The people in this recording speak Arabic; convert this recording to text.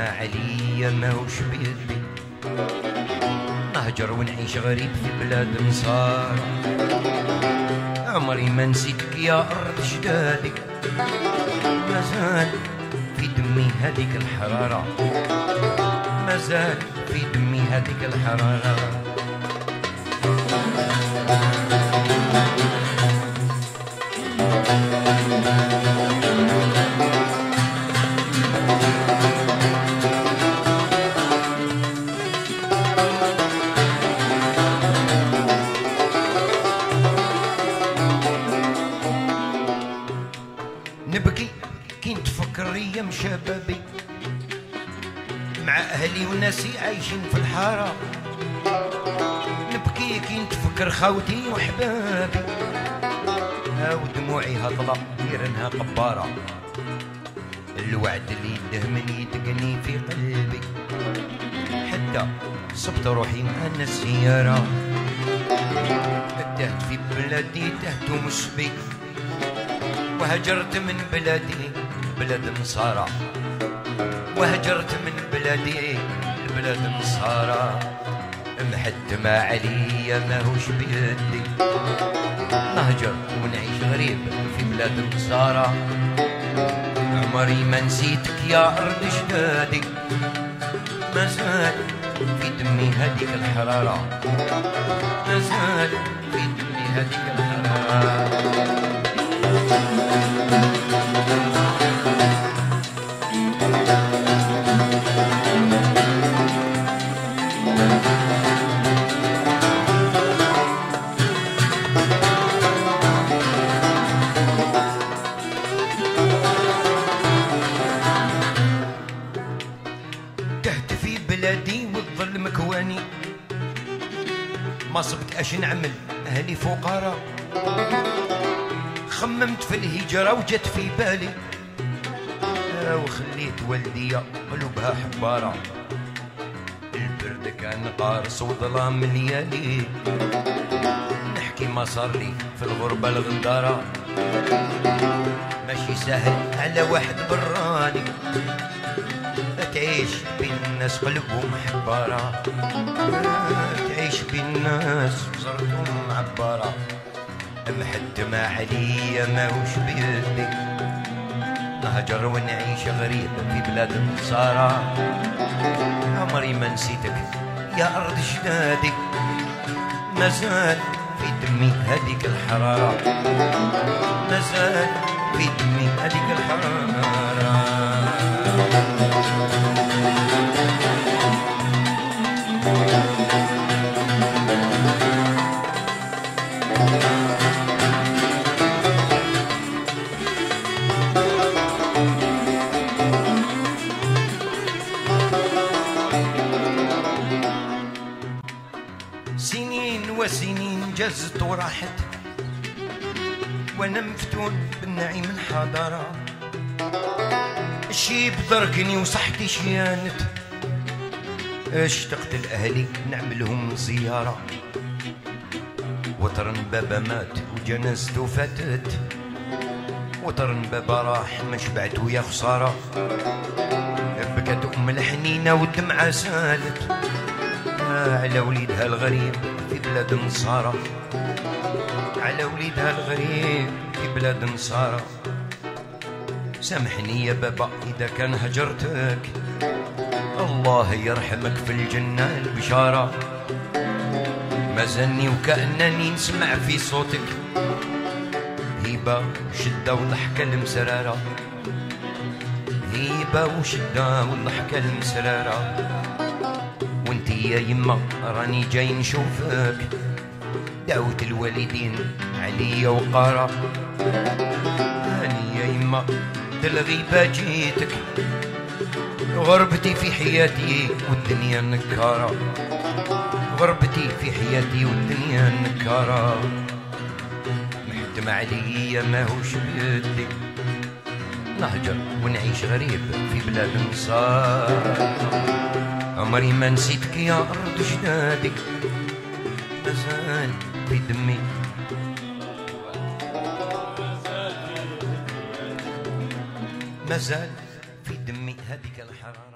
ما عليا ماهوش بيدي؟ نهجر ونعيش غريب في بلاد نصار عمري ما نسيتك يا أرض جدادي مازال في دمي هذيك الحرارة. مازال في دمي هذيك الحرارة. كي نتفكر أيام شبابي مع أهلي وناسي عايشين في الحارة. نبكي كي نتفكر خاوتي وحبابي. هاو دموعي هطلع ديرنها قبارة. الوعد اللي يدهمني يدقني في قلبي. حتى صبت روحي مع السيارة تهت في بلادي تهت ومشبي وهجرت من بلادي. بلاد نصارى وهجرت من بلادي لبلاد نصارى محد ما عليا ماهوش بيدي؟ نهجر ونعيش غريب في بلاد نصارى عمري ما نسيتك يا أرض جدادي مازال في دمي هذيك الحرارة. مازال في دمي هذيك الحرارة. بلادي والظل مكواني. ما صبت أش نعمل أهلي فقراء. خممت في الهجرة وجت في بالي. آه، وخليت والدية قلوبها حبارة. البرد كان قارص وظلام ليالي. نحكي ما صار لي في الغربة الغدارة ماشي سهل على واحد براني. تعيش بين الناس قلبهم حبارة تعيش بين الناس صرتهم عبارة محد ما عليا ماهوش بيدي. نهجر ونعيش غريب في بلاد النصارى عمري ما نسيتك يا أرض جدادي مازال في دمي هذيك الحرارة مازال في دمي هذيك الحرارة وسنين جزت وراحت وأنا مفتون بالنعيم الحضارة. الشيب ضرقني وصحتي شيانت اشتقت لأهلي نعملهم زيارة. وطرن بابا مات وجنازته فاتت وطرن بابا راح ما شبعت ويا خسارة. بكت أم الحنينة والدمعة سالت. على وليدها الغريب في بلاد نصارى. على وليدها الغريب في بلاد نصارى. سامحني يا بابا إذا كان هجرتك. الله يرحمك في الجنة البشارة. ما زلني وكأنني نسمع في صوتك. هيبة وشدة وضحكة المسرارة. هيبة وشدة والضحكة المسرارة. يا يما راني جاي نشوفك دعوة الوالدين عليا هاني يا يما الغيبة جيتك غربتي في حياتي والدنيا نكارة غربتي في حياتي والدنيا نكارة محتم عليا ماهوش بيدي نهجر ونعيش غريب في بلاد نصار عمري ما نسيتك يا أرض جدادك. مازال بدمي مازال في دمي. هذيك الحرام.